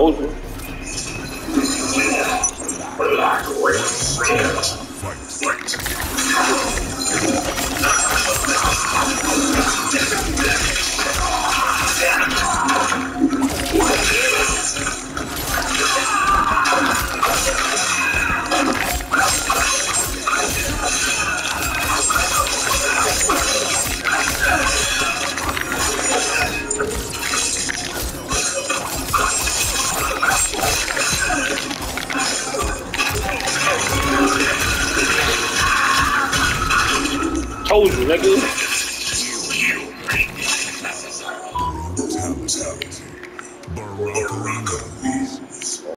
Kozu. Black Wing Fight. Told you, nigga. Barack